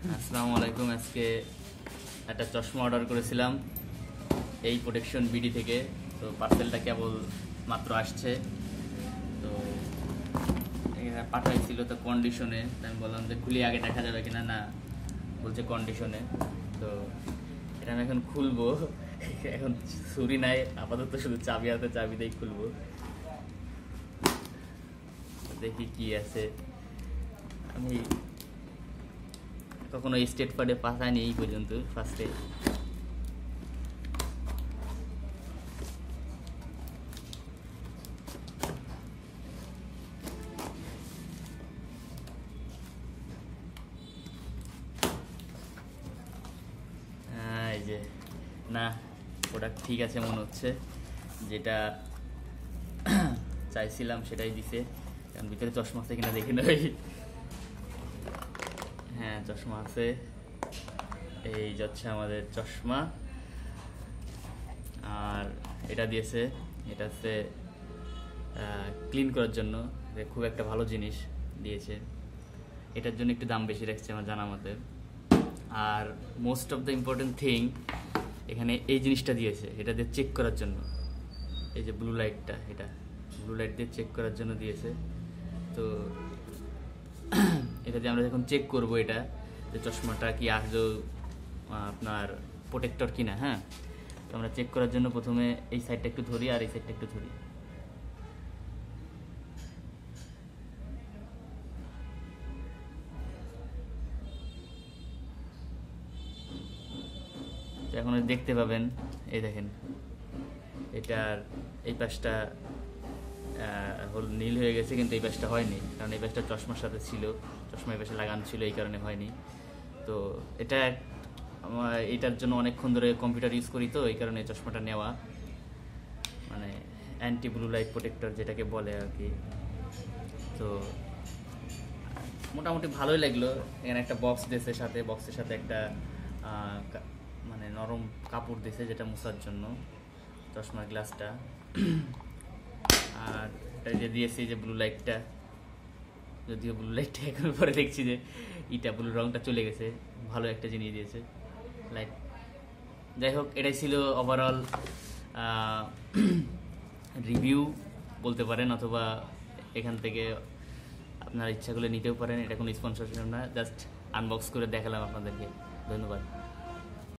আসসালামু আলাইকুম আজকে একটা চশমা অর্ডার করেছিলাম এই প্রোটেকশন বিডি থেকে। তো পার্সেলটা কেবল মাত্র আসছে। তো পাঠাইছিল তো কন্ডিশনে আমি বললাম যে খুলি, আগে দেখা যাবে কিনা? না, বলছে কন্ডিশনে তো এটা আমি এখন খুলবো। এখন ছুরি নাই, আপাতত শুধু চাবি হাতে চাবি দিয়ে খুলবো। দেখি কি আছে। আমি কখনো স্টেট কার্ডে পাঠায়নি এই পর্যন্ত ফার্স্টে যে, না প্রোডাক্ট ঠিক আছে মনে হচ্ছে। যেটা চাইছিলাম সেটাই দিছে। কারণ ভিতরে চশমা আছে কিনা দেখে নই। হ্যাঁ চশমা আছে। এই যাচ্ছে আমাদের চশমা। আর এটা দিয়েছে, এটা হচ্ছে ক্লিন করার জন্য। খুব একটা ভালো জিনিস দিয়েছে। এটার জন্য একটু দাম বেশি রাখছে আমার জানা মতে। আর most of the important thing এখানে এই জিনিসটা দিয়েছে, এটা দিয়ে চেক করার জন্য। এই যে ব্লু লাইটটা এটা। ব্লু লাইট দিয়ে চেক করার জন্য দিয়েছে। তো এটা দিয়ে আমরা যখন চেক করব এটা, যে চশমাটা কি আসলো আপনার প্রোটেক্টর কিনা হ্যাঁ? তো আমরা চেক করার জন্য প্রথমে এই সাইডটা একটু ধরি আর এই সাইডটা একটু ধরি। এখন দেখতে পাবেন, এই দেখেন, এটার এই পাশটা নীল হয়ে গেছে, কিন্তু এই পাশটা হয়নি। কারণ এই পাশটা চশমার সাথে ছিল। চশমা এই পাশে লাগানো ছিল, এই কারণে হয়নি। তো এটা আমার এটার জন্য অনেকক্ষণ ধরে কম্পিউটার ইউজ করি তো, এই কারণে চশমাটা নেওয়া। মানে অ্যান্টি ব্লু লাইট প্রোটেক্টর যেটাকে বলে আর কি। তো মোটামুটি ভালোই লাগল। এখানে একটা বক্স দিয়েছে সাথে বক্সের সাথে একটা মানে নরম কাপড় দিয়েছে যেটা মোছার জন্য, চশমার গ্লাসটা আর এটা যে দিয়েছি যে ব্লু লাইটটা যদিও ব্লু লাইটটা এখন পরে দেখছি যে ইটা ব্লু রংটা চলে গেছে, ভালো একটা জিনিস দিয়েছে লাইট যাই হোক, এটাই ছিল ওভারঅল রিভিউ বলতে পারেন অথবা এখান থেকে আপনার ইচ্ছাগুলো নিতেও পারেন, এটা কোনো স্পন্সরশিপ না জাস্ট আনবক্স করে দেখালাম আপনাদেরকে। ধন্যবাদ।